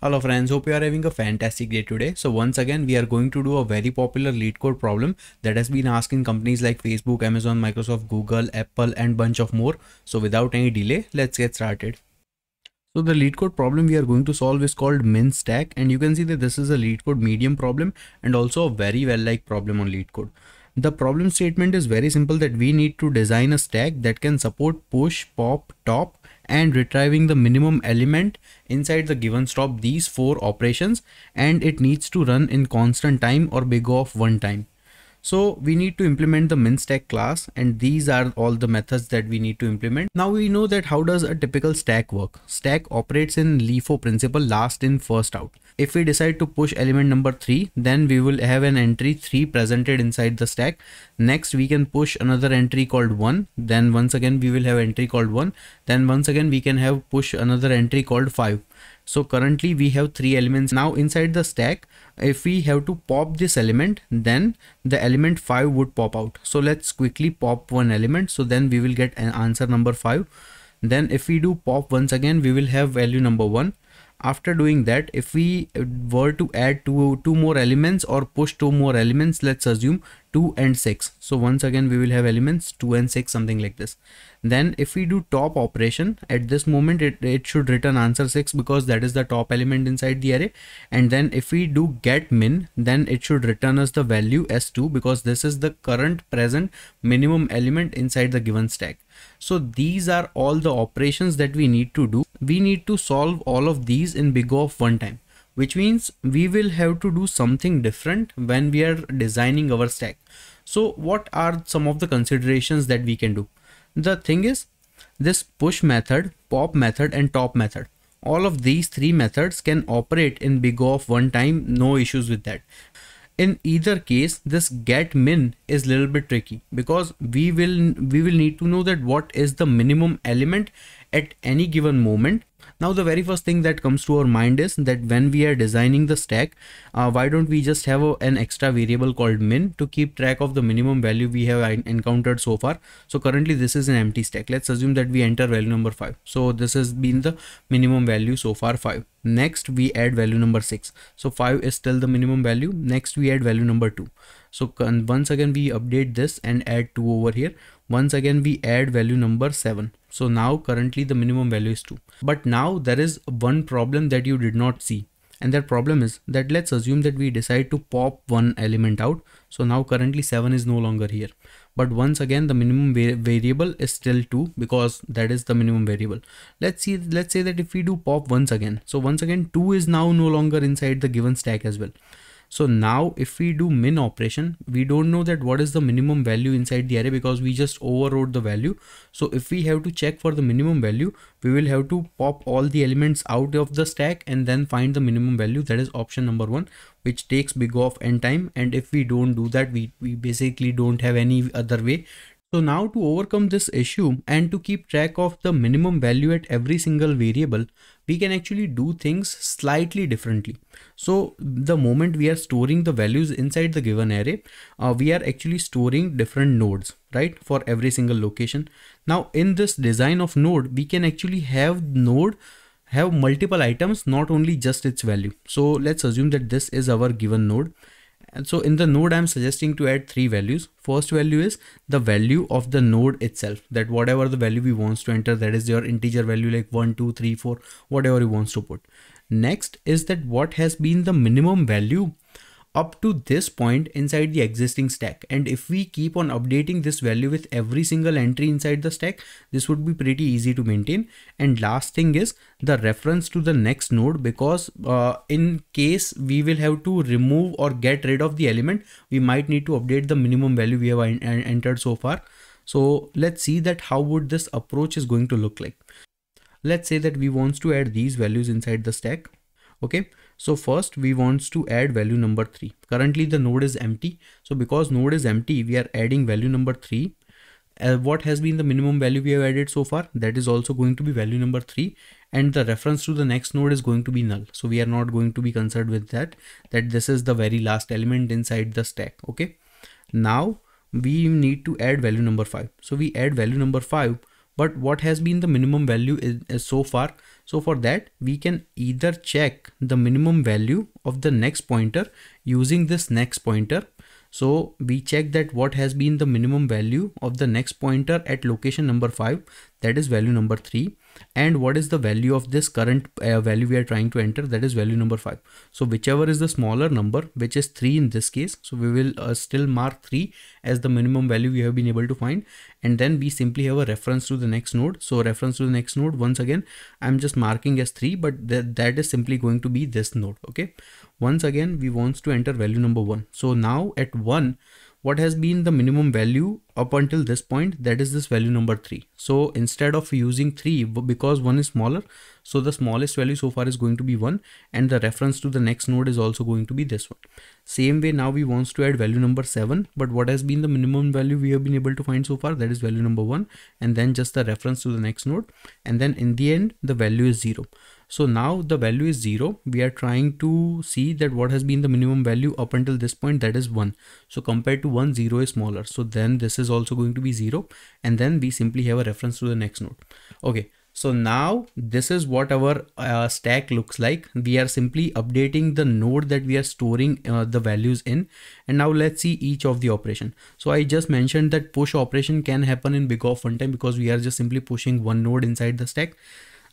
Hello friends, hope you are having a fantastic day today. So once again, we are going to do a very popular LeetCode problem that has been asked in companies like Facebook, Amazon, Microsoft, Google, Apple and bunch of more. So without any delay, let's get started. So the LeetCode problem we are going to solve is called min stack and you can see that this is a LeetCode medium problem and also a very well like problem on LeetCode. The problem statement is very simple that we need to design a stack that can support push, pop, top and retrieving the minimum element inside the given stop these four operations and it needs to run in constant time or big O of one time. So we need to implement the minStack class and these are all the methods that we need to implement. Now we know that how does a typical stack work. Stack operates in LIFO principle last in first out. If we decide to push element number 3 then we will have an entry 3 presented inside the stack. Next we can push another entry called 1 then once again we will have entry called 1 then once again we can have push another entry called 5 so currently we have three elements. Now inside the stack if we have to pop this element then the element 5 would pop out. So let's quickly pop one element. So then we will get an answer number 5 then if we do pop once again we will have value number 1 after doing that if we uh, were to add two two more elements or push two more elements let's assume 2 and 6 so once again we will have elements 2 and 6 something like this. Then if we do top operation at this moment it, it should return answer 6 because that is the top element inside the array. And then if we do get min then it should return us the value s2 because this is the current present minimum element inside the given stack so these are all the operations that we need to do. We need to solve all of these in big O of one time, which means we will have to do something different when we are designing our stack. So what are some of the considerations that we can do? The thing is this push method, pop method and top method. All of these three methods can operate in big O of one time, no issues with that in either case this get min is a little bit tricky because we will we will need to know that what is the minimum element at any given moment now the very first thing that comes to our mind is that when we are designing the stack, uh, why don't we just have a, an extra variable called min to keep track of the minimum value we have encountered so far. So currently this is an empty stack. Let's assume that we enter value number 5. So this has been the minimum value so far 5. Next we add value number 6. So 5 is still the minimum value. Next we add value number 2. So once again we update this and add 2 over here. Once again we add value number 7. So now currently the minimum value is 2. But now there is one problem that you did not see. And that problem is that let's assume that we decide to pop one element out. So now currently 7 is no longer here. But once again the minimum va variable is still 2 because that is the minimum variable. Let's see let's say that if we do pop once again. So once again 2 is now no longer inside the given stack as well. So now if we do min operation, we don't know that what is the minimum value inside the array because we just overrode the value. So if we have to check for the minimum value, we will have to pop all the elements out of the stack and then find the minimum value. That is option number one, which takes big of n time. And if we don't do that, we, we basically don't have any other way so now to overcome this issue and to keep track of the minimum value at every single variable, we can actually do things slightly differently. So the moment we are storing the values inside the given array, uh, we are actually storing different nodes, right? For every single location. Now in this design of node, we can actually have node have multiple items, not only just its value. So let's assume that this is our given node and so in the node, I'm suggesting to add three values. First value is the value of the node itself that whatever the value we wants to enter, that is your integer value like one, two, three, four, whatever you wants to put. Next is that what has been the minimum value up to this point inside the existing stack. And if we keep on updating this value with every single entry inside the stack this would be pretty easy to maintain. And last thing is the reference to the next node because uh, in case we will have to remove or get rid of the element we might need to update the minimum value we have entered so far. So let's see that how would this approach is going to look like. Let's say that we wants to add these values inside the stack. Okay so first we want to add value number three. Currently the node is empty. So because node is empty we are adding value number three. Uh, what has been the minimum value we have added so far? That is also going to be value number three. And the reference to the next node is going to be null. So we are not going to be concerned with that that this is the very last element inside the stack. Okay. Now we need to add value number five. So we add value number five but what has been the minimum value is, is so far? So for that we can either check the minimum value of the next pointer using this next pointer. So we check that what has been the minimum value of the next pointer at location number 5 that is value number 3 and what is the value of this current uh, value we are trying to enter? That is value number 5 so whichever is the smaller number which is 3 in this case so we will uh, still mark 3 as the minimum value we have been able to find. And then we simply have a reference to the next node. So reference to the next node once again i'm just marking as 3 but that that is simply going to be this node okay? Once again we wants to enter value number 1 so now at 1 what has been the minimum value up until this point? That is this value number 3 so instead of using 3 because 1 is smaller so the smallest value so far is going to be 1 and the reference to the next node is also going to be this one same way now we wants to add value number 7 but what has been the minimum value we have been able to find so far that is value number 1 and then just the reference to the next node and then in the end the value is 0 so now the value is 0. We are trying to see that what has been the minimum value up until this point that is 1. So compared to 1 0 is smaller. So then this is also going to be 0 and then we simply have a reference to the next node. Okay. So now this is what our uh, stack looks like. We are simply updating the node that we are storing uh, the values in. And now let's see each of the operation. So I just mentioned that push operation can happen in big O of one time because we are just simply pushing one node inside the stack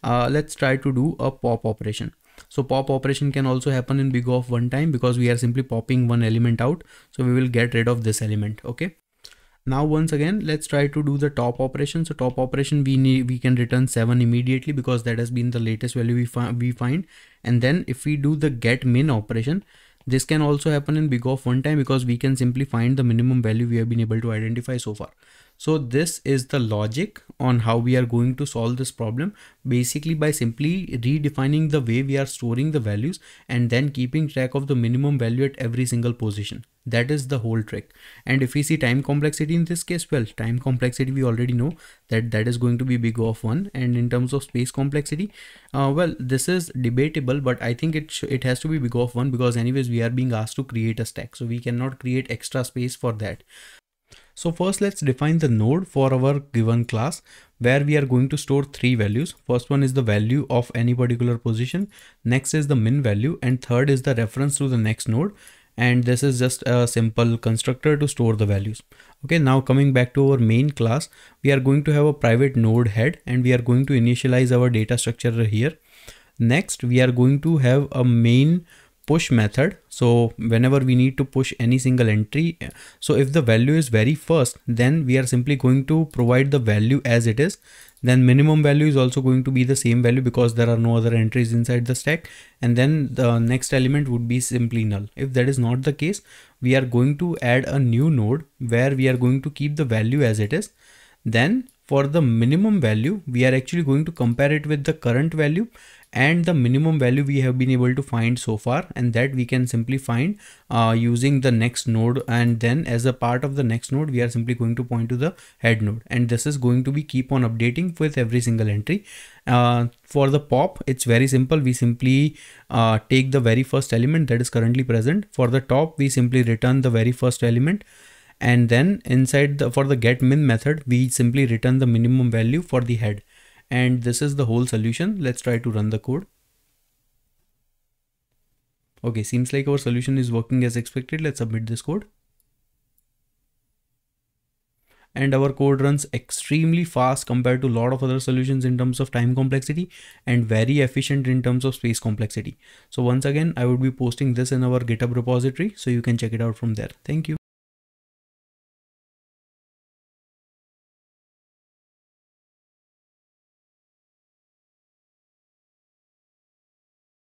uh, let's try to do a pop operation so pop operation can also happen in big O of one time because we are simply popping one element out so we will get rid of this element okay now once again let's try to do the top operation. So top operation we need we can return 7 immediately because that has been the latest value we, fi we find. And then if we do the get min operation this can also happen in big of one time because we can simply find the minimum value we have been able to identify so far so this is the logic on how we are going to solve this problem basically by simply redefining the way we are storing the values and then keeping track of the minimum value at every single position. That is the whole trick. And if we see time complexity in this case, well, time complexity, we already know that that is going to be big O of one. And in terms of space complexity, uh, well, this is debatable, but I think it, it has to be big O of one because anyways, we are being asked to create a stack. So we cannot create extra space for that. So first let's define the node for our given class where we are going to store three values. First one is the value of any particular position. Next is the min value and third is the reference to the next node. And this is just a simple constructor to store the values. Okay, now coming back to our main class, we are going to have a private node head and we are going to initialize our data structure here. Next, we are going to have a main push method. So whenever we need to push any single entry so if the value is very first then we are simply going to provide the value as it is. Then minimum value is also going to be the same value because there are no other entries inside the stack. And then the next element would be simply null. If that is not the case we are going to add a new node where we are going to keep the value as it is. Then for the minimum value we are actually going to compare it with the current value and the minimum value we have been able to find so far and that we can simply find uh, using the next node. And then as a part of the next node we are simply going to point to the head node. And this is going to be keep on updating with every single entry. Uh, for the pop it's very simple. We simply uh, take the very first element that is currently present. For the top we simply return the very first element. And then inside the for the get min method we simply return the minimum value for the head and this is the whole solution. Let's try to run the code. Okay, seems like our solution is working as expected. Let's submit this code. And our code runs extremely fast compared to a lot of other solutions in terms of time complexity and very efficient in terms of space complexity. So once again, I would be posting this in our GitHub repository so you can check it out from there. Thank you.